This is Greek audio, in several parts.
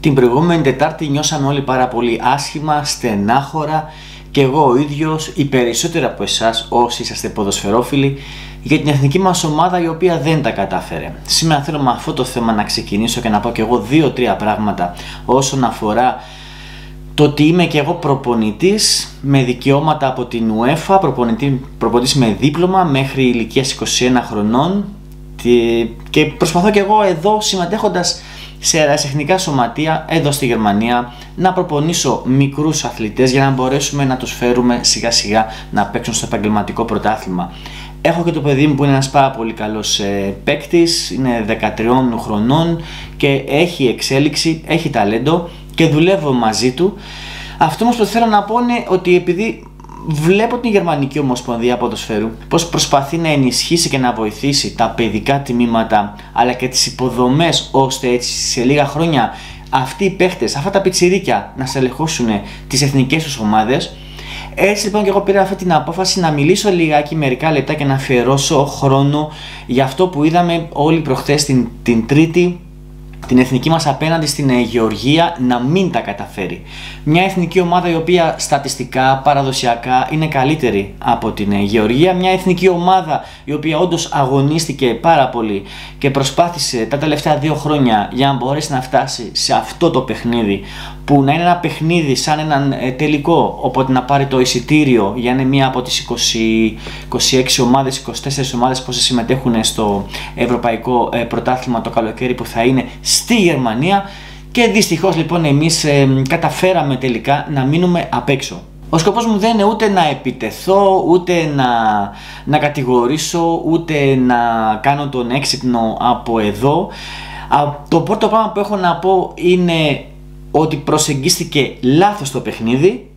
Την προηγούμενη Τετάρτη νιώσαμε όλοι πάρα πολύ άσχημα, στενάχωρα και εγώ ο ίδιος, οι περισσότεροι από εσάς όσοι είσαστε ποδοσφαιρόφιλοι, για την εθνική μας ομάδα η οποία δεν τα κατάφερε. Σήμερα θέλω με αυτό το θέμα να ξεκινήσω και να πω και εγώ δύο-τρία πράγματα όσον αφορά το ότι είμαι και εγώ προπονητής με δικαιώματα από την UEFA, προπονητή, προπονητής με δίπλωμα μέχρι ηλικίας 21 χρονών και προσπαθώ και εγώ εδώ συμμετέχοντας σε αερασιτεχνικά σωματεία εδώ στη Γερμανία να προπονήσω μικρούς αθλητές για να μπορέσουμε να τους φέρουμε σιγά σιγά να παίξουν στο επαγγελματικό πρωτάθλημα. Έχω και το παιδί μου που είναι ένας πάρα πολύ καλός ε, παίκτης, είναι 13 χρονών και έχει εξέλιξη, έχει ταλέντο και δουλεύω μαζί του. Αυτό όμως που θέλω να πω είναι ότι επειδή βλέπω την Γερμανική Ομοσπονδία Ποδοσφαίρου πως προσπαθεί να ενισχύσει και να βοηθήσει τα παιδικά τμήματα αλλά και τις υποδομές ώστε έτσι σε λίγα χρόνια αυτοί οι παίχτες, αυτά τα πιτσιρίκια να στελεχώσουν τις εθνικές τους ομάδες. Έτσι λοιπόν και εγώ πήρα αυτή την απόφαση να μιλήσω λιγάκι μερικά λεπτά και να αφιερώσω χρόνο για αυτό που είδαμε όλοι προχθές την, την Τρίτη την εθνική μας απέναντι στην ε, Γεωργία να μην τα καταφέρει. Μια εθνική ομάδα η οποία στατιστικά, παραδοσιακά είναι καλύτερη από την ε, Γεωργία. Μια εθνική ομάδα η οποία όντως αγωνίστηκε πάρα πολύ και προσπάθησε τα τελευταία δύο χρόνια για να μπορέσει να φτάσει σε αυτό το παιχνίδι που να είναι ένα παιχνίδι σαν έναν ε, τελικό οπότε να πάρει το εισιτήριο για να είναι μία από τις 20, 26 ομάδες, 24 ομάδες που συμμετέχουν στο Ευρωπαϊκό Πρωτάθλημα το καλοκαίρι που θα είναι στη Γερμανία και δυστυχώς λοιπόν εμείς ε, καταφέραμε τελικά να μείνουμε απ' έξω. Ο σκοπός μου δεν είναι ούτε να επιτεθώ, ούτε να, να κατηγορήσω, ούτε να κάνω τον έξυπνο από εδώ. Το πρώτο πράγμα που έχω να πω είναι ότι προσεγγίστηκε λάθος το παιχνίδι.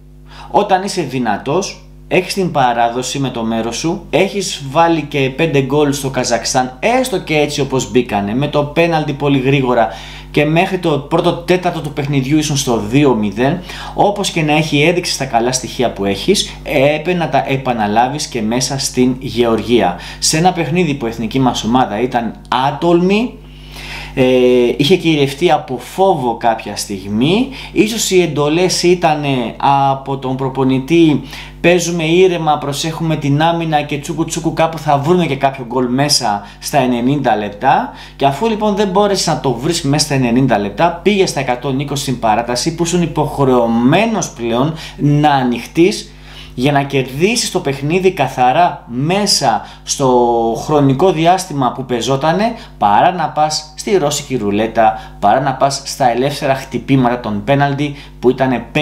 Όταν είσαι δυνατός, έχεις την παράδοση με το μέρος σου, έχεις βάλει και 5 γκολ στο Καζακστάν, έστω και έτσι όπως μπήκανε, με το πέναλτι πολύ γρήγορα και μέχρι το πρώτο τέταρτο του παιχνιδιού ήσουν στο 2-0, όπως και να έχει έδειξεις τα καλά στοιχεία που έχεις, έπρεπε να τα επαναλάβεις και μέσα στην Γεωργία. Σε ένα παιχνίδι που η εθνική μας ομάδα ήταν άτολμη, ε, είχε κυριευτεί από φόβο κάποια στιγμή. Ίσως οι εντολές ήταν από τον προπονητή παίζουμε ήρεμα, προσέχουμε την άμυνα και τσούκου τσούκου κάπου θα βρούμε και κάποιο γκολ μέσα στα 90 λεπτά και αφού λοιπόν δεν μπόρεσε να το βρεις μέσα στα 90 λεπτά πήγε στα 120 στην παράταση που ήσουν υποχρεωμένος πλέον να ανοιχτείς για να κερδίσεις το παιχνίδι καθαρά μέσα στο χρονικό διάστημα που πεζότανε παρά να πας στη ρώσικη ρουλέτα, παρά να πας στα ελεύθερα χτυπήματα των πέναλτι που ήταν 5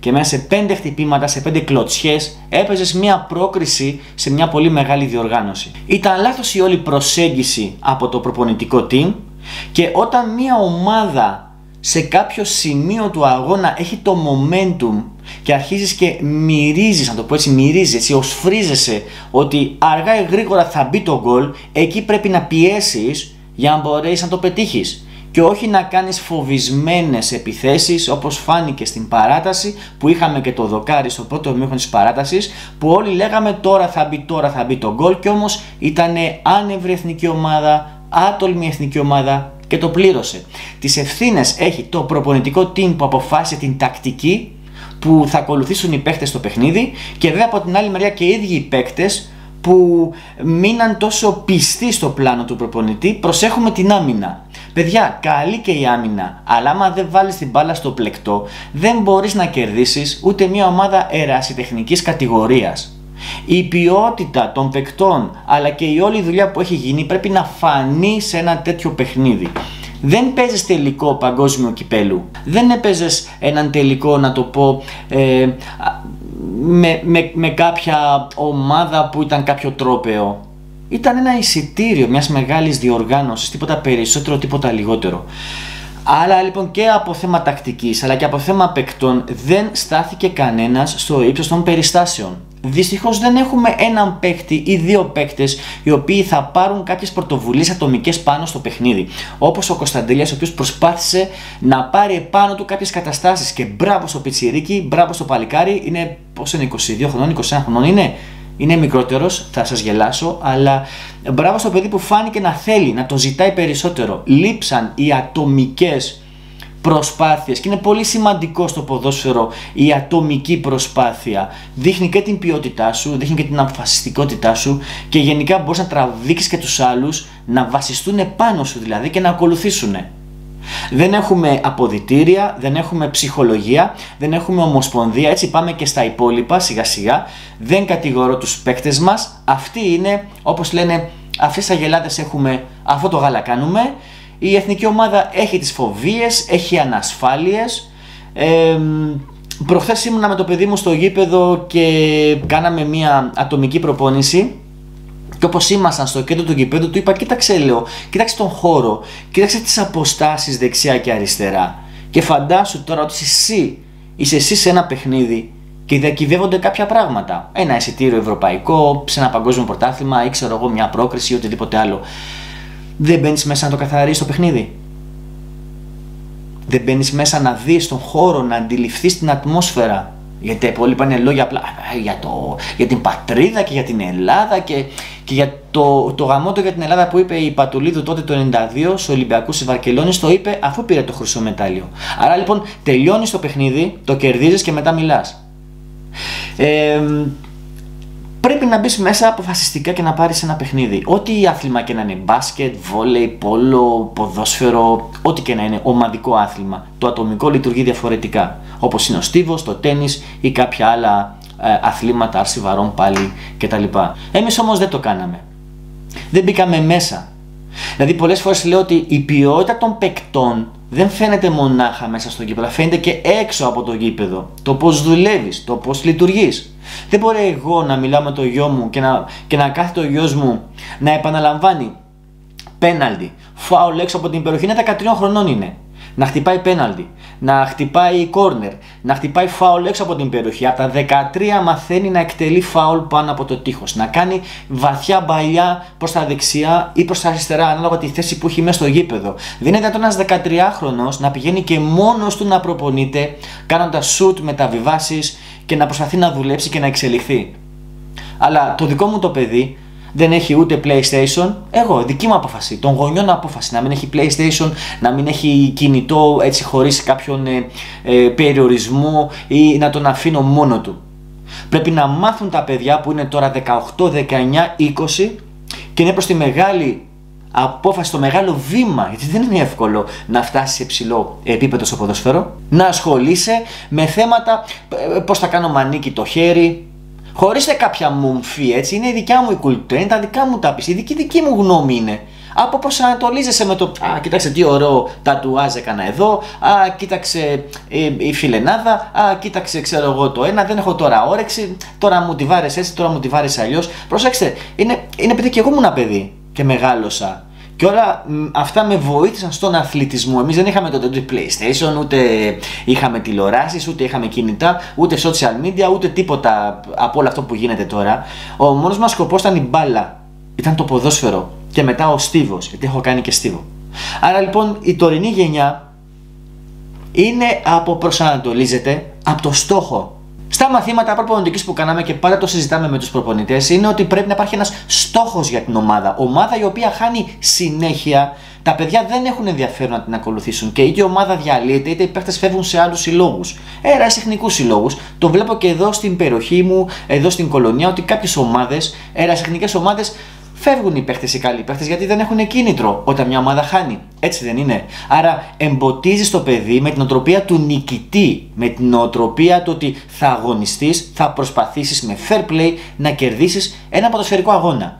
και μέσα σε 5 χτυπήματα, σε 5 κλωτσιές έπαιζες μια πρόκριση σε μια πολύ μεγάλη διοργάνωση. Ήταν λάθος η όλη προσέγγιση από το προπονητικό team και όταν μια ομάδα σε κάποιο σημείο του αγώνα έχει το momentum και αρχίζεις και μυρίζεις, να το πω έτσι, μυρίζεις, έτσι, οσφρίζεσαι ότι αργά ή γρήγορα θα μπει το γκολ, εκεί πρέπει να πιέσεις για να μπορέσεις να το πετύχεις. Και όχι να κάνεις φοβισμένες επιθέσεις όπως φάνηκε στην παράταση που είχαμε και το δοκάρι στο πρώτο μήχρονο της παράτασης που όλοι λέγαμε τώρα θα μπει, τώρα θα μπει το γκολ και όμως ήταν άνευρη εθνική ομάδα, άτολμη εθνική ομάδα και το πλήρωσε. Τις ευθύνες έχει το προπονητικό team που αποφάσισε την τακτική που θα ακολουθήσουν οι παίχτες στο παιχνίδι και βέβαια από την άλλη μεριά και οι ίδιοι οι παίκτες που μείναν τόσο πιστοί στο πλάνο του προπονητή, προσέχουμε την άμυνα. Παιδιά, καλή και η άμυνα, αλλά άμα δεν βάλεις την μπάλα στο πλεκτό, δεν μπορείς να κερδίσεις ούτε μια ομάδα ερασιτεχνικής κατηγορίας. Η ποιότητα των παικτών αλλά και η όλη δουλειά που έχει γίνει πρέπει να φανεί σε ένα τέτοιο παιχνίδι. Δεν παίζεις τελικό παγκόσμιο κυπέλου. Δεν έπαιζες έναν τελικό να το πω ε, με, με, με κάποια ομάδα που ήταν κάποιο τρόπεο. Ήταν ένα εισιτήριο μιας μεγάλης διοργάνωσης, τίποτα περισσότερο, τίποτα λιγότερο. Αλλά λοιπόν και από θέμα τακτικής αλλά και από θέμα παικτών δεν στάθηκε κανένας στο ύψος των περιστάσεων. Δυστυχώς δεν έχουμε έναν παίκτη ή δύο παίκτες οι οποίοι θα πάρουν κάποιες πρωτοβουλίες ατομικές πάνω στο παιχνίδι. Όπως ο Κωνσταντέλιας ο οποίος προσπάθησε να πάρει επάνω του κάποιες καταστάσεις και μπράβο στο πιτσιρίκι, μπράβο στο παλικάρι, είναι πόσο είναι 22 χρονών, 21 χρονών είναι, είναι μικρότερος, θα σας γελάσω, αλλά μπράβο στο παιδί που φάνηκε να θέλει, να το ζητάει περισσότερο. Λείψαν οι ατομικές προσπάθειες και είναι πολύ σημαντικό στο ποδόσφαιρο η ατομική προσπάθεια. Δείχνει και την ποιότητά σου, δείχνει και την αποφασιστικότητά σου και γενικά μπορείς να τραβήξεις και τους άλλους να βασιστούν πάνω σου δηλαδή και να ακολουθήσουν. Δεν έχουμε αποδητήρια, δεν έχουμε ψυχολογία, δεν έχουμε ομοσπονδία, έτσι πάμε και στα υπόλοιπα σιγά σιγά. Δεν κατηγορώ τους παίκτες μας, αυτοί είναι όπως λένε αυτές τις αγελάδες έχουμε, αυτό το γάλα κάνουμε. Η εθνική ομάδα έχει τις φοβίες, έχει ανασφάλειες. Ε, προχθές ήμουνα με το παιδί μου στο γήπεδο και κάναμε μια ατομική προπόνηση και όπως ήμασταν στο κέντρο του γηπέδου, του είπα: Κοίταξε, λέω, κοίταξε τον χώρο, κοίταξε τις αποστάσεις δεξιά και αριστερά. Και φαντάσου τώρα ότι εσύ είσαι εσύ σε ένα παιχνίδι και διακυβεύονται κάποια πράγματα. Ένα εισιτήριο ευρωπαϊκό, σε ένα παγκόσμιο πρωτάθλημα ή ξέρω εγώ μια πρόκριση ή οτιδήποτε άλλο. Δεν μπαίνεις μέσα να το καθαρίσει το παιχνίδι. Δεν μπαίνεις μέσα να δεις τον χώρο, να αντιληφθείς την ατμόσφαιρα. Γιατί τα υπόλοιπα είναι λόγια απλά για, το, για την πατρίδα και για την Ελλάδα και, και για το, το γαμότο για την Ελλάδα που είπε η Πατουλίδου τότε το 92 στους Ολυμπιακούς της Βαρκελόνης, το είπε αφού πήρε το χρυσό μετάλλιο. Άρα λοιπόν τελειώνει το παιχνίδι, το κερδίζεις και μετά μιλάς. Ε, πρέπει να μπεις μέσα αποφασιστικά και να πάρεις ένα παιχνίδι. Ό,τι άθλημα και να είναι μπάσκετ, βόλεϊ, πόλο, ποδόσφαιρο, ό,τι και να είναι ομαδικό άθλημα. Το ατομικό λειτουργεί διαφορετικά. Όπως είναι ο στίβος, το τέννη ή κάποια άλλα ε, αθλήματα, άρση βαρών πάλι κτλ. Εμείς όμως δεν το κάναμε. Δεν μπήκαμε μέσα. Δηλαδή, πολλές φορές λέω ότι η ποιότητα των παικτών δεν φαίνεται μονάχα μέσα στο γήπεδο, φαίνεται και έξω από το γήπεδο. Το πώς δουλεύεις, το πώς λειτουργείς. Δεν μπορεί εγώ να μιλάω με το γιο μου και να, και να κάθεται ο γιος μου να επαναλαμβάνει πέναλτι, φάουλ έξω από την περιοχή. Είναι 13 χρονών είναι να χτυπάει πέναλτι, να χτυπάει κόρνερ, να χτυπάει φάουλ έξω από την περιοχή. Από τα 13 μαθαίνει να εκτελεί φάουλ πάνω από το τείχος, να κάνει βαθιά μπαλιά προς τα δεξιά ή προς τα αριστερά, ανάλογα τη θέση που έχει μέσα στο γήπεδο. Δεν είναι δυνατόν ένας 13χρονο να πηγαίνει και μόνος του να προπονείται, κάνοντας σουτ, μεταβιβάσεις και να προσπαθεί να δουλέψει και να εξελιχθεί. Αλλά το δικό μου το παιδί δεν έχει ούτε PlayStation. Εγώ, δική μου απόφαση, των γονιών απόφαση να μην έχει PlayStation, να μην έχει κινητό έτσι χωρίς κάποιον ε, ε, περιορισμό ή να τον αφήνω μόνο του. Πρέπει να μάθουν τα παιδιά που είναι τώρα 18, 19, 20 και είναι προς τη μεγάλη απόφαση, το μεγάλο βήμα, γιατί δεν είναι εύκολο να φτάσει σε ψηλό επίπεδο στο ποδοσφαίρο, να ασχολείσαι με θέματα ε, πώς θα κάνω μανίκι το χέρι, Χωρίς κάποια μομφή, έτσι. Είναι η δικιά μου η κουλτούρα, είναι τα δικά μου τα η δική, δική μου γνώμη είναι. Από ανατολίζεσαι με το Α, κοίταξε τι ωραίο τατουάζ έκανα εδώ. Α, κοίταξε η, η φιλενάδα. Α, κοίταξε ξέρω εγώ το ένα. Δεν έχω τώρα όρεξη. Τώρα μου τη βάρες έτσι, τώρα μου τη βάρες αλλιώς. Προσέξτε, είναι, είναι επειδή και εγώ ήμουν παιδί και μεγάλωσα. Και όλα αυτά με βοήθησαν στον αθλητισμό. Εμείς δεν είχαμε τότε ούτε PlayStation, ούτε είχαμε τηλεοράσεις, ούτε είχαμε κινητά, ούτε social media, ούτε τίποτα από όλο αυτό που γίνεται τώρα. Ο μόνος μας σκοπός ήταν η μπάλα. Ήταν το ποδόσφαιρο. Και μετά ο στίβος, γιατί έχω κάνει και στίβο. Άρα λοιπόν η τωρινή γενιά είναι από προσανατολίζεται από το στόχο στα μαθήματα προπονητικής που κάναμε και πάντα το συζητάμε με τους προπονητές είναι ότι πρέπει να υπάρχει ένας στόχος για την ομάδα. Ομάδα η οποία χάνει συνέχεια. Τα παιδιά δεν έχουν ενδιαφέρον να την ακολουθήσουν και είτε η ομάδα διαλύεται είτε οι παίχτε φεύγουν σε άλλους συλλόγους. Ερασιτεχνικού συλλόγους. Το βλέπω και εδώ στην περιοχή μου, εδώ στην κολονία, ότι κάποιες ομάδες, ερασιτεχνικέ ομάδες, φεύγουν οι παίχτες οι καλοί παίχτες γιατί δεν έχουν κίνητρο όταν μια ομάδα χάνει. Έτσι δεν είναι. Άρα εμποτίζει το παιδί με την οτροπία του νικητή, με την οτροπία του ότι θα αγωνιστείς, θα προσπαθήσεις με fair play να κερδίσεις ένα ποδοσφαιρικό αγώνα.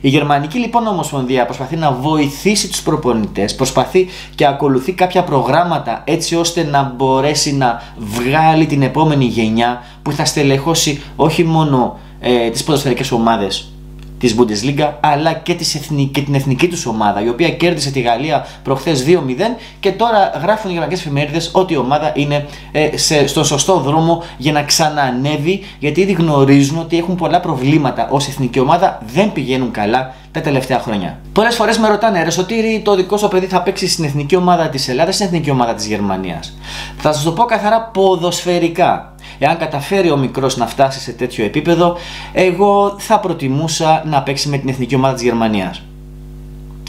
Η Γερμανική λοιπόν Ομοσπονδία προσπαθεί να βοηθήσει τους προπονητές, προσπαθεί και ακολουθεί κάποια προγράμματα έτσι ώστε να μπορέσει να βγάλει την επόμενη γενιά που θα στελεχώσει όχι μόνο ε, τις ποδοσφαιρικές ομάδες της Bundesliga αλλά και, της εθνική, και την εθνική τους ομάδα η οποία κέρδισε τη Γαλλία προχθές 2-0 και τώρα γράφουν οι γερμανικές εφημερίδες ότι η ομάδα είναι ε, σε, στον σωστό δρόμο για να ξαναανέβει γιατί ήδη γνωρίζουν ότι έχουν πολλά προβλήματα ως εθνική ομάδα, δεν πηγαίνουν καλά τα τελευταία χρόνια. Πολλές φορές με ρωτάνε, Ρε Σωτήρη, το δικό σου παιδί θα παίξει στην εθνική ομάδα της Ελλάδας ή στην εθνική ομάδα της Γερμανίας; Θα σας το πω καθαρά ποδοσφαιρικά. Εάν καταφέρει ο μικρός να φτάσει σε τέτοιο επίπεδο, εγώ θα προτιμούσα να παίξει με την εθνική ομάδα της Γερμανίας.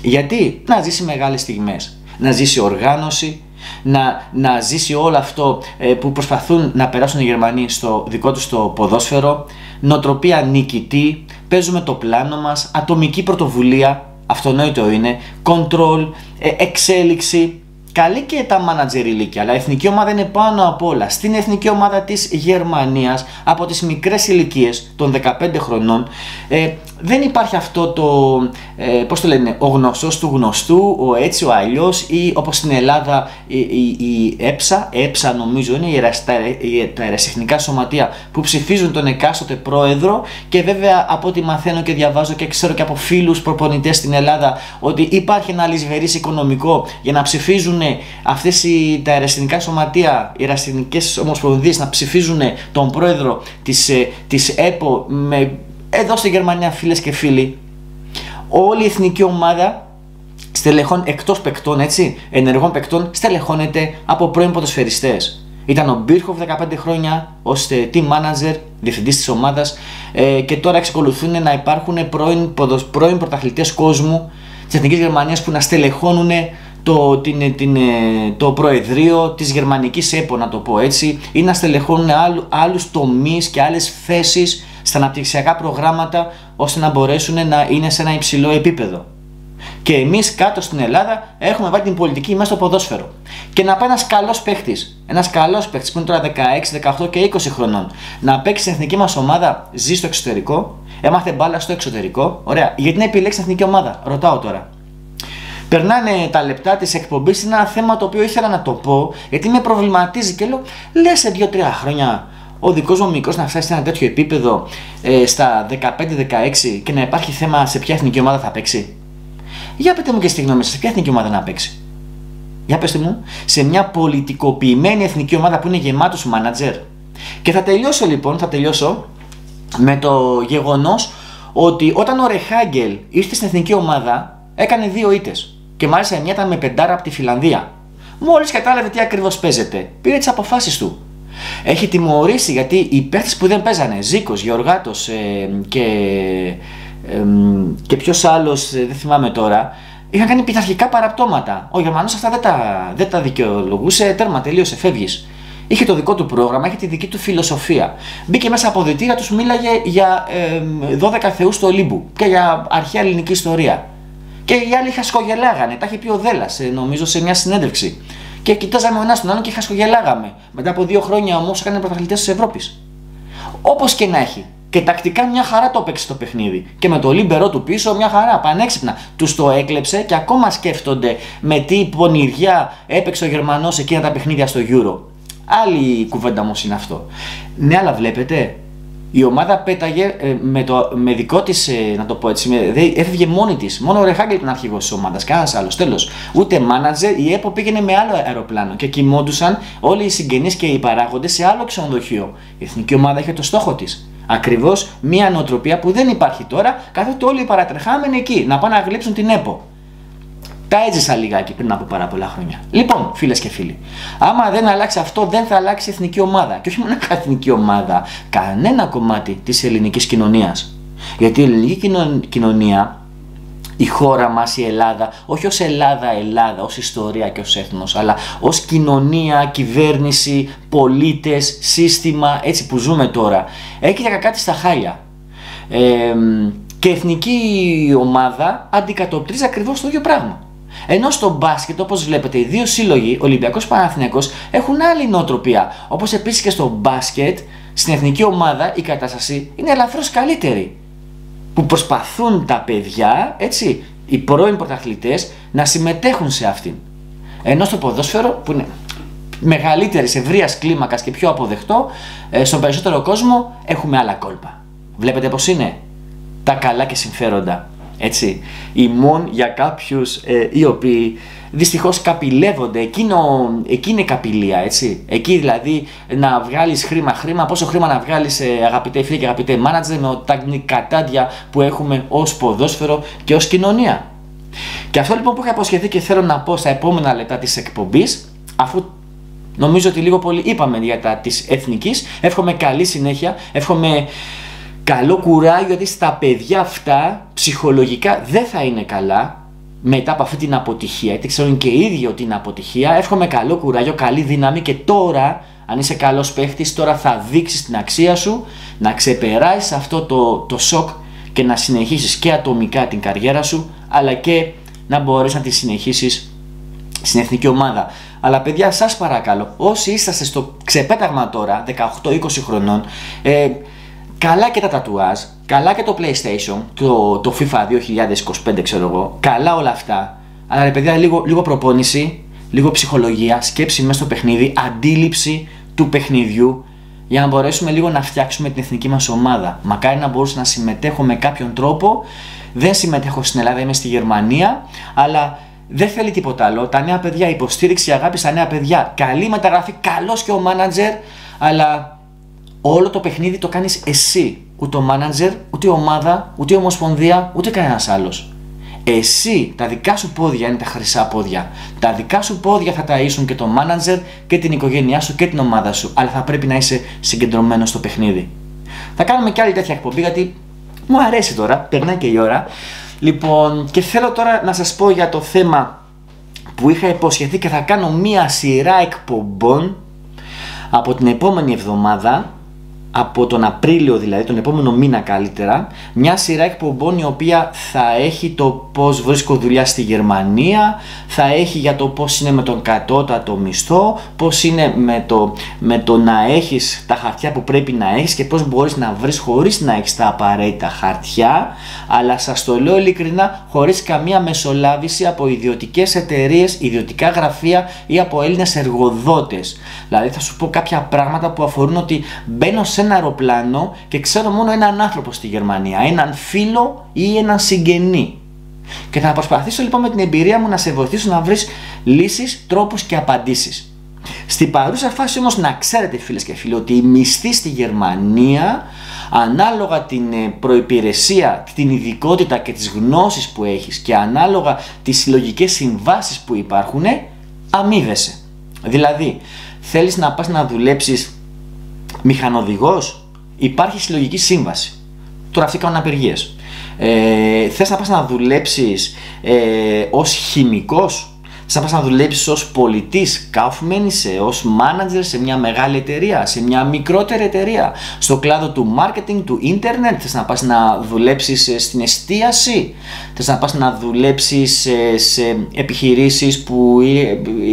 Γιατί; Να ζήσει μεγάλες στιγμές, να ζήσει οργάνωση, να, να ζήσει όλο αυτό ε, που προσπαθούν να περάσουν οι Γερμανοί στο δικό τους το ποδόσφαιρο, νοτροπία νικητή, παίζουμε το πλάνο μας, ατομική πρωτοβουλία, αυτονόητο είναι, control, ε, εξέλιξη, καλή και τα manager ηλικία, αλλά η εθνική ομάδα είναι πάνω απ' όλα. Στην εθνική ομάδα της Γερμανίας, από τις μικρές ηλικίες των 15 χρονών, ε, δεν υπάρχει αυτό το, ε, πώς το λένε, ο γνωστός του γνωστού, ο έτσι, ο αλλιώς ή όπως στην Ελλάδα η, η, η ΕΠΣΑ, ΕΠΣΑ νομίζω είναι η, η, τα ερασιτεχνικά σωματεία που ψηφίζουν τον εκάστοτε πρόεδρο και βέβαια από ό,τι μαθαίνω και διαβάζω και ξέρω και από φίλους προπονητές στην Ελλάδα ότι υπάρχει ένα αλυσβερής οικονομικό για να ψηφίζουν αυτές οι, τα ερασιτεχνικά σωματεία, οι ερασιτεχνικές ομοσπονδίες να ψηφίζουν τον πρόεδρο της, ε, της ΕΠΟ με εδώ στη Γερμανία φίλες και φίλοι, όλη η εθνική ομάδα στελεχών εκτός παικτών, έτσι, ενεργών παικτών, στελεχώνεται από πρώην ποδοσφαιριστές. Ήταν ο Μπίρχοφ 15 χρόνια ως ε, team manager, διευθυντής της ομάδας ε, και τώρα εξακολουθούν να υπάρχουν πρώην, πρώην πρωταθλητές κόσμου της Εθνικής Γερμανίας που να στελεχώνουν το, την, την, ε, το προεδρείο της γερμανικής ΕΠΟ να το πω έτσι ή να στελεχώνουν άλλου, άλλους τομείς και άλλες θέσεις στα αναπτυξιακά προγράμματα ώστε να μπορέσουν να είναι σε ένα υψηλό επίπεδο. Και εμείς κάτω στην Ελλάδα έχουμε βάλει την πολιτική μέσα στο ποδόσφαιρο. Και να πάει ένας καλός παίχτη, ένας καλός παίχτη που είναι τώρα 16, 18 και 20 χρονών, να παίξει στην εθνική μας ομάδα, ζει στο εξωτερικό, έμαθε μπάλα στο εξωτερικό. Ωραία, γιατί να επιλέξει την εθνική ομάδα, ρωτάω τώρα. Περνάνε τα λεπτά της εκπομπής, είναι ένα θέμα το οποίο ήθελα να το πω, γιατί με προβληματίζει και λέω, λες σε 2-3 χρόνια ο δικός μου μικρό να φτάσει σε ένα τέτοιο επίπεδο ε, στα 15-16 και να υπάρχει θέμα σε ποια εθνική ομάδα θα παίξει; Για πείτε μου και στη γνώμη σας, σε ποια εθνική ομάδα να παίξει; Για πετε μου, σε μια πολιτικοποιημένη εθνική ομάδα που είναι γεμάτος μάνατζερ. Και θα τελειώσω λοιπόν, θα τελειώσω με το γεγονός ότι όταν ο Ρεχάγκελ ήρθε στην εθνική ομάδα, έκανε δύο ήττες. Και μάλιστα μια ήταν με πεντάρα από τη Φιλανδία. Μόλις κατάλαβε τι ακριβώς παίζεται, πήρε τις αποφάσεις του. Έχει τιμωρήσει γιατί οι παίχτε που δεν παίζανε, Ζήκος, Γεωργάτος ε, και, ε, και ποιος άλλος, ε, δεν θυμάμαι τώρα, είχαν κάνει πειθαρχικά παραπτώματα. Ο Γερμανός αυτά δεν τα, δεν τα δικαιολογούσε, τέρμα τελείωσε, φεύγεις. Είχε το δικό του πρόγραμμα, είχε τη δική του φιλοσοφία. Μπήκε μέσα από διτήρα, τους μίλαγε για ε, 12 θεούς του Ολύμπου και για αρχαία ελληνική ιστορία. Και οι άλλοι χασκογελάγανε, τα είχε πει ο Δέλλα, ε, νομίζω, σε μια συνέντευξη και κοιτάζαμε ο ένας τον άλλον και χασκογελάγαμε. Μετά από δύο χρόνια όμω έκανε πρωταθλητέ της Ευρώπης. Όπως και να έχει. Και τακτικά μια χαρά το έπαιξε το παιχνίδι. Και με το λίμπερό του πίσω μια χαρά, πανέξυπνα. Τους το έκλεψε και ακόμα σκέφτονται με τι πονηριά έπαιξε ο Γερμανός εκείνα τα παιχνίδια στο Euro. Άλλη κουβέντα όμως είναι αυτό. Ναι, αλλά βλέπετε, η ομάδα πέταγε ε, με, το, με δικό της, ε, να το πω έτσι, με, δε, έφευγε μόνη της. Μόνο ο Ρεχάγκελ ήταν αρχηγός της ομάδας, κανένας άλλος. Τέλος. Ούτε μάνατζερ, η ΕΠΟ πήγαινε με άλλο αεροπλάνο και κοιμόντουσαν όλοι οι συγγενείς και οι παράγοντες σε άλλο ξενοδοχείο. Η εθνική ομάδα είχε το στόχο της. Ακριβώς μια νοοτροπία που δεν υπάρχει τώρα, καθότι όλοι οι παρατρεχάμενοι εκεί να πάνε να γλύψουν την ΕΠΟ. Τα έζησα λιγάκι πριν από πάρα πολλά χρόνια. Λοιπόν, φίλες και φίλοι, άμα δεν αλλάξει αυτό, δεν θα αλλάξει η εθνική ομάδα. Και όχι μόνο η εθνική ομάδα, κανένα κομμάτι της ελληνικής κοινωνίας. Γιατί η ελληνική κοινωνία, η χώρα μας, η Ελλάδα, όχι ως Ελλάδα, Ελλάδα, ως ιστορία και ως έθνος, αλλά ως κοινωνία, κυβέρνηση, πολίτες, σύστημα, έτσι που ζούμε τώρα, έχει τα κακά της στα χάλια. Ε, και η εθνική ομάδα αντικατοπτρίζει ακριβώς το ίδιο πράγμα. Ενώ στο μπάσκετ, όπως βλέπετε, οι δύο σύλλογοι, Ολυμπιακός Παναθυνιακό, έχουν άλλη νοοτροπία. Όπως επίσης και στο μπάσκετ, στην εθνική ομάδα η κατάσταση είναι ελαφρώς καλύτερη. Που προσπαθούν τα παιδιά, έτσι, οι πρώην πρωταθλητές, να συμμετέχουν σε αυτήν. Ενώ στο ποδόσφαιρο, που είναι μεγαλύτερη ευρείας κλίμακας και πιο αποδεκτό, ε, στον περισσότερο κόσμο έχουμε άλλα κόλπα. Βλέπετε πώς είναι τα καλά και συμφέροντα έτσι, ημών για κάποιους ε, οι οποίοι δυστυχώς καπηλεύονται, εκείνο, εκεί είναι καπηλεία, έτσι. Εκεί δηλαδή να βγάλεις χρήμα, χρήμα, πόσο χρήμα να βγάλεις ε, αγαπητέ φίλοι και αγαπητέ μάνατζερ με τα κατάντια που έχουμε ως ποδόσφαιρο και ως κοινωνία. Και αυτό λοιπόν που είχα αποσχεθεί και θέλω να πω στα επόμενα λεπτά της εκπομπής, αφού νομίζω ότι λίγο πολύ είπαμε για τα της εθνικής, εύχομαι καλή συνέχεια, εύχομαι καλό κουράγιο γιατί στα παιδιά αυτά ψυχολογικά δεν θα είναι καλά μετά από αυτή την αποτυχία, γιατί ξέρουν και οι ίδιοι ότι είναι αποτυχία. Εύχομαι καλό κουράγιο, καλή δύναμη και τώρα, αν είσαι καλός παίχτης, τώρα θα δείξεις την αξία σου, να ξεπεράσεις αυτό το, το σοκ και να συνεχίσεις και ατομικά την καριέρα σου, αλλά και να μπορέσει να τη συνεχίσεις στην εθνική ομάδα. Αλλά παιδιά, σας παρακαλώ, όσοι είσαστε στο ξεπέταγμα τώρα, 18-20 χρονών, ε, καλά και τα τατουάζ, καλά και το PlayStation, το, το FIFA 2025 ξέρω εγώ, καλά όλα αυτά. Αλλά ρε παιδιά, λίγο, λίγο προπόνηση, λίγο ψυχολογία, σκέψη μέσα στο παιχνίδι, αντίληψη του παιχνιδιού για να μπορέσουμε λίγο να φτιάξουμε την εθνική μας ομάδα. Μακάρι να μπορούσα να συμμετέχω με κάποιον τρόπο. Δεν συμμετέχω στην Ελλάδα, είμαι στη Γερμανία, αλλά δεν θέλει τίποτα άλλο. Τα νέα παιδιά, υποστήριξη, αγάπη στα νέα παιδιά. Καλή μεταγραφή, καλός και ο μάνατζερ, αλλά όλο το παιχνίδι το κάνεις εσύ. Ούτε ο μάνατζερ, ούτε η ομάδα, ούτε η ομοσπονδία, ούτε κανένας άλλος. Εσύ, τα δικά σου πόδια είναι τα χρυσά πόδια. Τα δικά σου πόδια θα ταΐσουν και το μάνατζερ και την οικογένειά σου και την ομάδα σου. Αλλά θα πρέπει να είσαι συγκεντρωμένος στο παιχνίδι. Θα κάνουμε και άλλη τέτοια εκπομπή γιατί μου αρέσει τώρα, περνάει και η ώρα. Λοιπόν, και θέλω τώρα να σας πω για το θέμα που είχα υποσχεθεί και θα κάνω μία σειρά εκπομπών από την επόμενη εβδομάδα από τον Απρίλιο δηλαδή, τον επόμενο μήνα καλύτερα, μια σειρά εκπομπών η οποία θα έχει το πώς βρίσκω δουλειά στη Γερμανία, θα έχει για το πώς είναι με τον κατώτατο μισθό, πώς είναι με το, με το να έχεις τα χαρτιά που πρέπει να έχεις και πώς μπορείς να βρεις χωρίς να έχεις τα απαραίτητα χαρτιά, αλλά σας το λέω ειλικρινά, χωρίς καμία μεσολάβηση από ιδιωτικές εταιρείες, ιδιωτικά γραφεία ή από Έλληνες εργοδότες. Δηλαδή θα σου πω κάποια πράγματα που αφορούν ότι μπαίνω σε ένα αεροπλάνο και ξέρω μόνο έναν άνθρωπο στη Γερμανία, έναν φίλο ή έναν συγγενή. Και θα προσπαθήσω λοιπόν με την εμπειρία μου να σε βοηθήσω να βρεις λύσεις, τρόπους και απαντήσεις. Στην παρούσα φάση όμως να ξέρετε φίλες και φίλοι ότι η μισθή στη Γερμανία ανάλογα την ε, προϋπηρεσία, την ειδικότητα και τις γνώσεις που έχεις και ανάλογα τις συλλογικές συμβάσεις που υπάρχουν αμείβεσαι. Δηλαδή θέλεις να πας να δουλέψεις μηχανοδηγός, υπάρχει συλλογική σύμβαση. Τώρα αυτοί κάνουν απεργίες. Ε, θες να πας να δουλέψεις ε, ως χημικός, θες να πας να δουλέψεις ως πολιτής, καυμένησε, ως manager σε μια μεγάλη εταιρεία, σε μια μικρότερη εταιρεία, στο κλάδο του marketing, του ίντερνετ, θες να πας να δουλέψεις ε, στην εστίαση, θες να πας να δουλέψεις σε, σε επιχειρήσεις που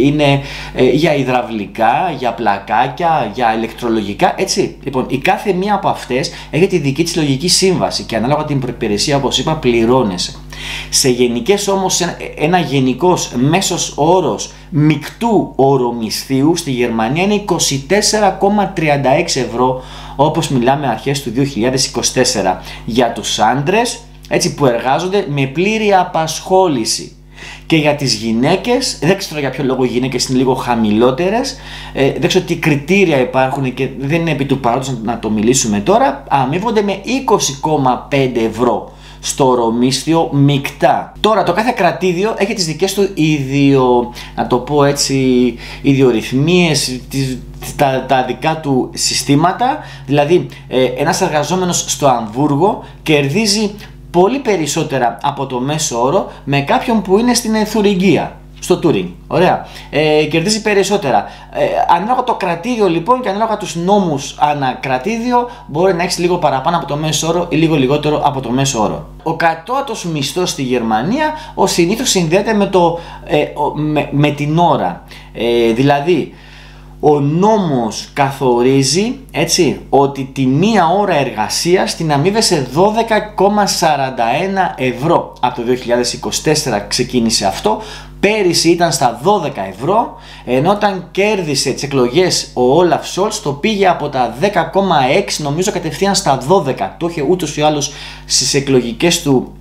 είναι ε, για υδραυλικά, για πλακάκια, για ηλεκτρολογικά, έτσι. Λοιπόν, η κάθε μία από αυτές έχει τη δική της λογική σύμβαση και ανάλογα την προπηρεσία, όπως είπα, πληρώνεσαι. Σε γενικές όμως, ένα γενικός μέσος όρος μικτού ορομισθίου στη Γερμανία είναι 24,36 ευρώ όπως μιλάμε αρχές του 2024 για τους άντρες έτσι που εργάζονται με πλήρη απασχόληση. Και για τις γυναίκες, δεν ξέρω για ποιο λόγο οι γυναίκες είναι λίγο χαμηλότερες, ε, δεν ξέρω τι κριτήρια υπάρχουν και δεν είναι επί του παρόντος να το μιλήσουμε τώρα, αμείβονται με 20,5 ευρώ στο ορομίσθιο μεικτά. Τώρα το κάθε κρατήδιο έχει τις δικές του ίδιο, να το πω έτσι, ιδιορυθμίες, τις, τα, τα δικά του συστήματα. Δηλαδή ε, ένας εργαζόμενος στο Αμβούργο κερδίζει πολύ περισσότερα από το μέσο όρο με κάποιον που είναι στην Θουριγκία στο Turing. Ωραία. Ε, κερδίζει περισσότερα. Ε, ανάλογα το κρατήδιο λοιπόν και ανάλογα τους νόμους ανά κρατήδιο μπορεί να έχεις λίγο παραπάνω από το μέσο όρο ή λίγο λιγότερο από το μέσο όρο. Ο κατώτατος μισθός στη Γερμανία ο συνήθως συνδέεται με, το, ε, με, με την ώρα. Ε, δηλαδή ο νόμος καθορίζει έτσι, ότι τη μία ώρα εργασίας την αμείβεσαι 12,41 ευρώ. Από το 2024 ξεκίνησε αυτό, πέρυσι ήταν στα 12 ευρώ, ενώ όταν κέρδισε τις εκλογές ο Όλαφ Σόλτς το πήγε από τα 10,6 νομίζω κατευθείαν στα 12. Το είχε ούτως ή άλλως στις εκλογικές του,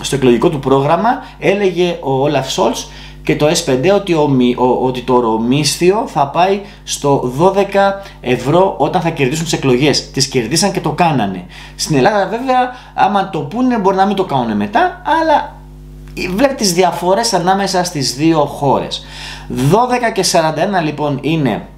στο εκλογικό του πρόγραμμα, έλεγε ο Όλαφ Σόλτς και το S5 ότι, ο, ότι το ρομίσθιο θα πάει στο 12 ευρώ όταν θα κερδίσουν τις εκλογές. Τις κερδίσαν και το κάνανε. Στην Ελλάδα, βέβαια, άμα το πούνε, μπορεί να μην το κάνουν μετά, αλλά βλέπεις τις διαφορές ανάμεσα στις δύο χώρες. 12 και 41 λοιπόν είναι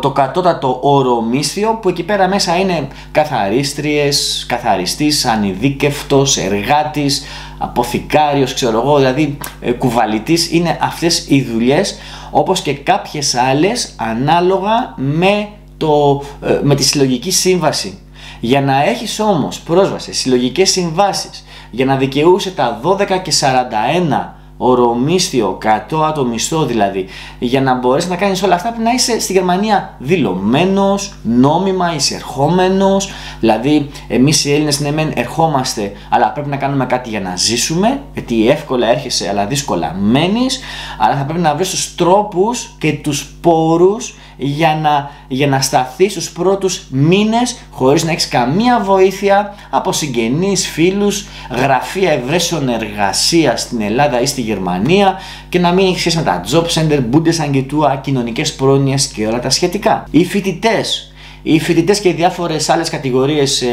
το κατώτατο ορομίσθιο που εκεί πέρα μέσα είναι καθαρίστριες, καθαριστής, ανειδίκευτος, εργάτης, αποθηκάριος, ξέρω εγώ, δηλαδή ε, κουβαλητής, είναι αυτές οι δουλειές όπως και κάποιες άλλες ανάλογα με, το, ε, με τη συλλογική σύμβαση. Για να έχεις όμως πρόσβαση σε συλλογικές συμβάσεις, για να δικαιούσε τα 12 και 41 ορομίσθιο, κατώτατο μισθό δηλαδή, για να μπορέσεις να κάνεις όλα αυτά πρέπει να είσαι στη Γερμανία δηλωμένος, νόμιμα, εισερχόμενος. Δηλαδή, εμείς οι Έλληνες ναι, μεν ερχόμαστε, αλλά πρέπει να κάνουμε κάτι για να ζήσουμε, γιατί εύκολα έρχεσαι, αλλά δύσκολα μένεις. Αλλά θα πρέπει να βρεις τους τρόπους και τους πόρους για να, για να σταθεί στους πρώτους μήνες χωρίς να έχεις καμία βοήθεια από συγγενείς, φίλους, γραφεία ευρέσεων εργασία στην Ελλάδα ή στη Γερμανία και να μην έχεις σχέση με τα job center, Bundesagentur, κοινωνικές πρόνοιες και όλα τα σχετικά. Οι φοιτητές οι φοιτητές και οι διάφορες άλλες κατηγορίες ε,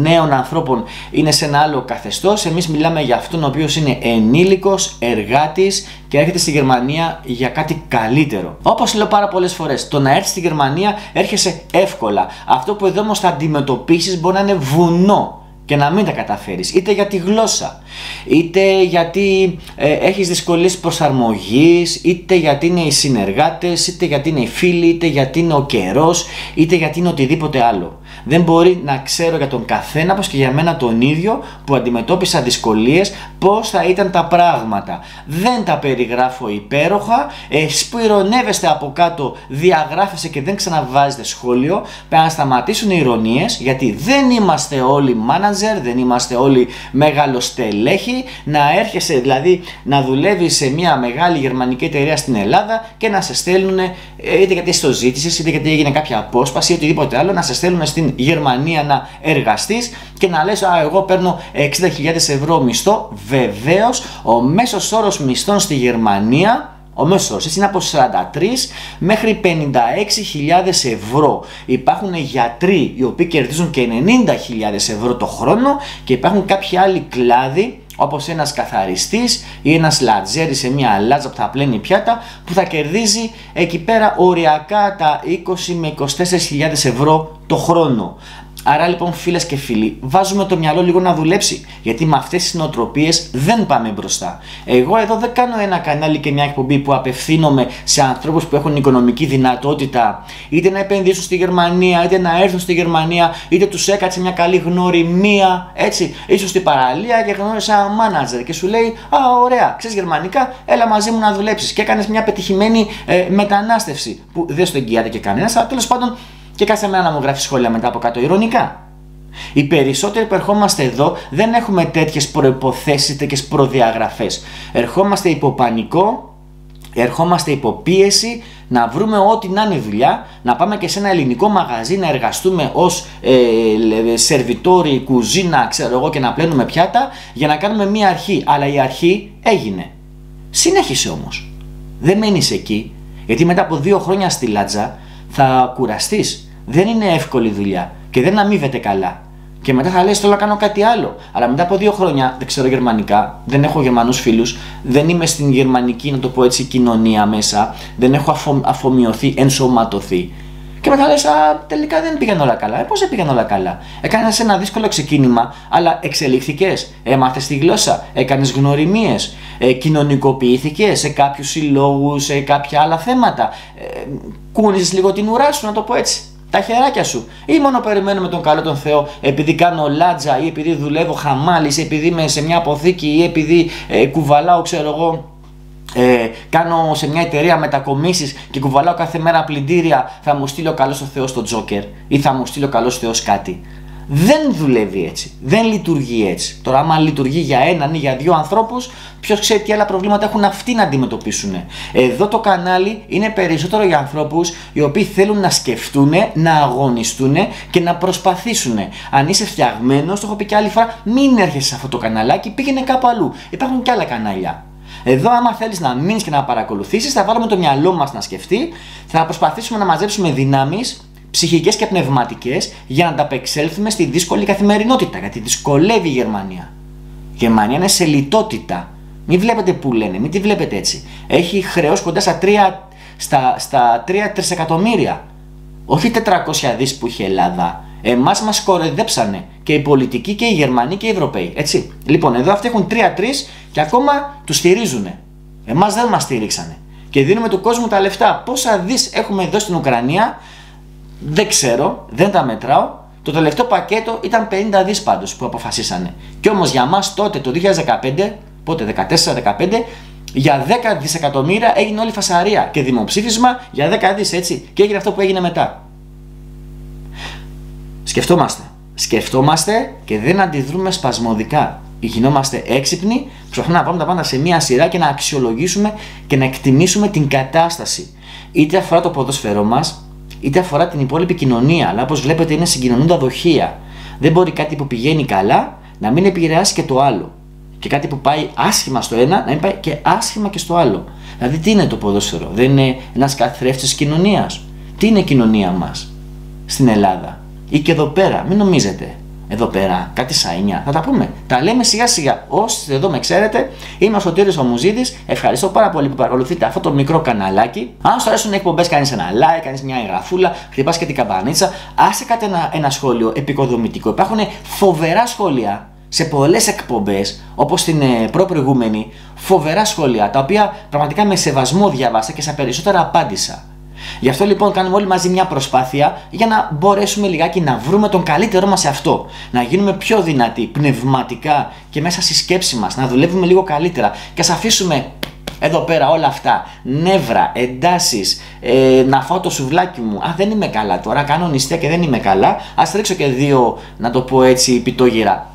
νέων ανθρώπων είναι σε ένα άλλο καθεστώς. Εμείς μιλάμε για αυτόν ο οποίος είναι ενήλικος, εργάτης και έρχεται στη Γερμανία για κάτι καλύτερο. Όπως λέω πάρα πολλές φορές, το να έρθει στη Γερμανία έρχεσαι εύκολα. Αυτό που εδώ όμως θα αντιμετωπίσεις μπορεί να είναι βουνό και να μην τα καταφέρεις είτε για τη γλώσσα είτε γιατί ε, έχεις δυσκολίες προσαρμογής είτε γιατί είναι οι συνεργάτες είτε γιατί είναι οι φίλοι είτε γιατί είναι ο καιρός είτε γιατί είναι οτιδήποτε άλλο δεν μπορεί να ξέρω για τον καθένα πως και για μένα τον ίδιο που αντιμετώπισα δυσκολίες πως θα ήταν τα πράγματα. Δεν τα περιγράφω υπέροχα. Εσείς που ηρωνεύεστε από κάτω διαγράφεσαι και δεν ξαναβάζετε σχόλιο. Πρέπει να σταματήσουν οι ηρωνίες γιατί δεν είμαστε όλοι manager δεν είμαστε όλοι μεγάλο στελέχη, να έρχεσαι δηλαδή να δουλεύεις σε μια μεγάλη γερμανική εταιρεία στην Ελλάδα και να σε στέλνουν ε, είτε γιατί στο ζήτησες, είτε γιατί έγινε κάποια απόσπαση, είτε οτιδήποτε άλλο, να σε στέλνουν στην Γερμανία να εργαστείς και να λες Α, εγώ παίρνω 60.000 ευρώ μισθό. Βεβαίως, ο μέσος όρος μισθών στη Γερμανία ο μέσος όρος είναι από 43 μέχρι 56.000 ευρώ. Υπάρχουν γιατροί οι οποίοι κερδίζουν και 90.000 ευρώ το χρόνο και υπάρχουν κάποιοι άλλοι κλάδοι όπως ένας καθαριστής ή ένας λατζέρι σε μια λάτζα που θα πλένει πιάτα που θα κερδίζει εκεί πέρα οριακά τα 20 με 24.000 ευρώ το χρόνο. Άρα λοιπόν φίλες και φίλοι, βάζουμε το μυαλό λίγο να δουλέψει. Γιατί με αυτές τις νοοτροπίες δεν πάμε μπροστά. Εγώ εδώ δεν κάνω ένα κανάλι και μια εκπομπή που απευθύνομαι σε ανθρώπους που έχουν οικονομική δυνατότητα είτε να επενδύσουν στη Γερμανία, είτε να έρθουν στη Γερμανία, είτε τους έκατσε μια καλή γνωριμία, έτσι, ίσως στην παραλία και γνώρισα ένα μάνατζερ και σου λέει Α, ωραία, ξέρεις γερμανικά, έλα μαζί μου να δουλέψεις. Και έκανες μια πετυχημένη ε, μετανάστευση που δεν στο εγγυάται και κανένας, αλλά τέλος πάντων και κάθε μέρα να μου γράφει σχόλια μετά από κάτω ηρωνικά. Οι περισσότεροι που ερχόμαστε εδώ δεν έχουμε τέτοιες προποθέσει, τέτοιες προδιαγραφές. Ερχόμαστε υπό πανικό, ερχόμαστε υπό πίεση να βρούμε ό,τι να είναι δουλειά, να πάμε και σε ένα ελληνικό μαγαζί να εργαστούμε ως ε, σερβιτόροι, κουζίνα, ξέρω εγώ και να πλένουμε πιάτα για να κάνουμε μία αρχή. Αλλά η αρχή έγινε. Συνέχισε όμως. Δεν μένεις εκεί, γιατί μετά από δύο χρόνια στη Λάτζα θα κουραστείς. Δεν είναι εύκολη δουλειά και δεν αμείβεται καλά. Και μετά θα λες θέλω να κάνω κάτι άλλο. Αλλά μετά από δύο χρόνια δεν ξέρω γερμανικά, δεν έχω γερμανούς φίλους, δεν είμαι στην γερμανική, να το πω έτσι, κοινωνία μέσα, δεν έχω αφο, αφομοιωθεί, ενσωματωθεί. Και μετά λες, Α, τελικά δεν πήγαν όλα καλά. Ε, Πώς δεν πήγαν όλα καλά; Έκανες ένα δύσκολο ξεκίνημα, αλλά εξελίχθηκες. Έμαθες τη γλώσσα, έκανες γνωριμίες, ε, κοινωνικοποιήθηκες σε κάποιους συλλόγους, σε κάποια άλλα θέματα. Ε, κούνησες λίγο την ουρά σου, να το πω έτσι. Τα χεράκια σου. Ή μόνο περιμένω με τον καλό τον Θεό επειδή κάνω λάτζα ή επειδή δουλεύω χαμάλης ή επειδή είμαι σε μια αποθήκη ή επειδή ε, κουβαλάω, ξέρω εγώ, ε, κάνω σε μια εταιρεία μετακομίσεις και κουβαλάω κάθε μέρα πλυντήρια, θα μου στείλει ο καλός ο Θεός το Τζόκερ ή θα μου στείλει ο καλός Θεός κάτι. Δεν δουλεύει έτσι. Δεν λειτουργεί έτσι. Τώρα, άμα λειτουργεί για έναν ή για δύο ανθρώπους, ποιος ξέρει τι άλλα προβλήματα έχουν αυτοί να αντιμετωπίσουν. Εδώ το κανάλι είναι περισσότερο για ανθρώπους οι οποίοι θέλουν να σκεφτούν, να αγωνιστούν και να προσπαθήσουν. Αν είσαι φτιαγμένος, το έχω πει και άλλη φορά, μην έρχεσαι σε αυτό το καναλάκι, πήγαινε κάπου αλλού. Υπάρχουν και άλλα κανάλια. Εδώ, άμα θέλεις να μείνεις και να παρακολουθήσεις, θα βάλουμε το μυαλό μας να σκεφτεί, θα προσπαθήσουμε να μαζέψουμε δυνάμεις ψυχικές και πνευματικές για να ανταπεξέλθουμε στη δύσκολη καθημερινότητα. Γιατί δυσκολεύει η Γερμανία. Η Γερμανία είναι σε λιτότητα. Μην βλέπετε που λένε, μην τη βλέπετε έτσι. Έχει χρέο κοντά στα 3, στα, στα 3 τρισεκατομμύρια. Όχι 400 δις που είχε η Ελλάδα. Εμάς μας κοροϊδέψανε και οι πολιτικοί και οι Γερμανοί και οι Ευρωπαίοι. Έτσι. Λοιπόν, εδώ αυτοί έχουν 3-3 και ακόμα τους στηρίζουν. Εμάς δεν μας στήριξανε. Και δίνουμε του κόσμου τα λεφτά. Πόσα δις έχουμε εδώ στην Ουκρανία, δεν ξέρω, δεν τα μετράω. Το τελευταίο πακέτο ήταν 50 δις πάντως που αποφασίσανε. Και όμως για μας τότε το 2015, πότε 14-15, για 10 δισεκατομμύρια έγινε όλη η φασαρία και δημοψήφισμα για 10 δις έτσι και έγινε αυτό που έγινε μετά. Σκεφτόμαστε. Σκεφτόμαστε και δεν αντιδρούμε σπασμωδικά. Γινόμαστε έξυπνοι, προσπαθούμε να πάμε τα πάντα σε μία σειρά και να αξιολογήσουμε και να εκτιμήσουμε την κατάσταση. Είτε αφορά το ποδόσφαιρό μας, είτε αφορά την υπόλοιπη κοινωνία. Αλλά όπως βλέπετε είναι συγκοινωνούντα δοχεία. Δεν μπορεί κάτι που πηγαίνει καλά να μην επηρεάσει και το άλλο. Και κάτι που πάει άσχημα στο ένα να μην πάει και άσχημα και στο άλλο. Δηλαδή, τι είναι το ποδόσφαιρο, δεν είναι ένας καθρέφτης τη κοινωνίας; Τι είναι η κοινωνία μας στην Ελλάδα ή και εδώ πέρα, μην νομίζετε. Εδώ πέρα, κάτι σαΐνια. Θα τα πούμε. Τα λέμε σιγά σιγά. Όσοι εδώ με ξέρετε, είμαι ο Σωτήρης ο Μουζίδης. Ευχαριστώ πάρα πολύ που παρακολουθείτε αυτό το μικρό καναλάκι. Αν σου αρέσουν οι εκπομπές, κάνεις ένα like, κάνεις μια εγγραφούλα, χτυπάς και την καμπανίτσα. Άσε κάτι ένα, ένα σχόλιο επικοδομητικό. Υπάρχουν φοβερά σχόλια σε πολλές εκπομπές, όπως την ε, προπροηγούμενη, φοβερά σχόλια τα οποία πραγματικά με σεβασμό διάβασα και σε περισσότερα απάντησα. Γι' αυτό λοιπόν κάνουμε όλοι μαζί μια προσπάθεια για να μπορέσουμε λιγάκι να βρούμε τον καλύτερό μας σε αυτό. Να γίνουμε πιο δυνατοί πνευματικά και μέσα στη σκέψη μας, να δουλεύουμε λίγο καλύτερα και ας αφήσουμε εδώ πέρα όλα αυτά, νεύρα, εντάσεις, ε, να φάω το σουβλάκι μου, α δεν είμαι καλά τώρα, κάνω νηστεία και δεν είμαι καλά, ας ρίξω και δύο, να το πω έτσι, πιτόγυρα.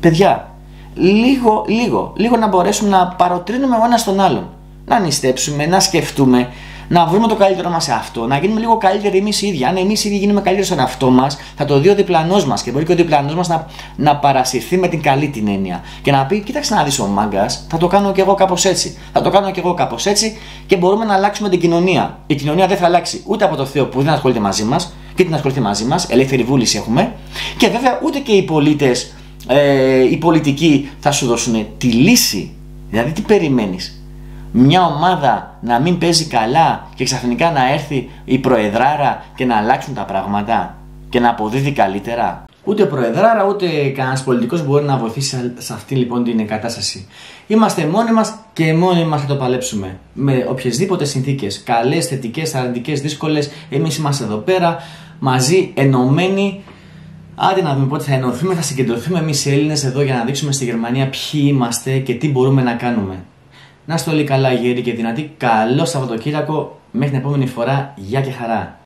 Παιδιά, λίγο, λίγο, λίγο να μπορέσουμε να παροτρύνουμε ο ένας τον άλλον. Να νηστέψουμε, να σκεφτούμε, να βρούμε το καλύτερο μας σε αυτό, να γίνουμε λίγο καλύτεροι εμείς οι ίδιοι. Αν εμείς οι ίδιοι γίνουμε καλύτεροι στον εαυτό μας, θα το δει ο διπλανός μας και μπορεί και ο διπλανός μας να, να παρασυρθεί με την καλή την έννοια και να πει: Κοίταξε να δεις ο μάγκας, θα το κάνω κι εγώ κάπως έτσι. Θα το κάνω κι εγώ κάπως έτσι και μπορούμε να αλλάξουμε την κοινωνία. Η κοινωνία δεν θα αλλάξει ούτε από το Θεό που δεν ασχολείται μαζί μας και την ασχοληθεί μαζί μας, ελεύθερη βούληση έχουμε, και βέβαια ούτε και οι πολίτες, ε, οι πολιτικοί θα σου δώσουν τη λύση. Δηλαδή, τι περιμένεις; Μια ομάδα να μην παίζει καλά και ξαφνικά να έρθει η προεδράρα και να αλλάξουν τα πράγματα και να αποδίδει καλύτερα. Ούτε προεδράρα ούτε κανένας πολιτικός μπορεί να βοηθήσει σε αυτή λοιπόν την κατάσταση. Είμαστε μόνοι μας και μόνοι μας θα το παλέψουμε. Με οποιασδήποτε συνθήκες, καλές, θετικές, αρνητικές, δύσκολες, εμείς είμαστε εδώ πέρα μαζί, ενωμένοι. Άντε να δούμε πότε θα ενωθούμε, θα συγκεντρωθούμε εμείς οι Έλληνες εδώ για να δείξουμε στη Γερμανία ποιοι είμαστε και τι μπορούμε να κάνουμε. Να είστε όλοι καλά, γέροι και δυνατοί. Καλό Σαββατοκύριακο. Μέχρι την επόμενη φορά. Γεια και χαρά.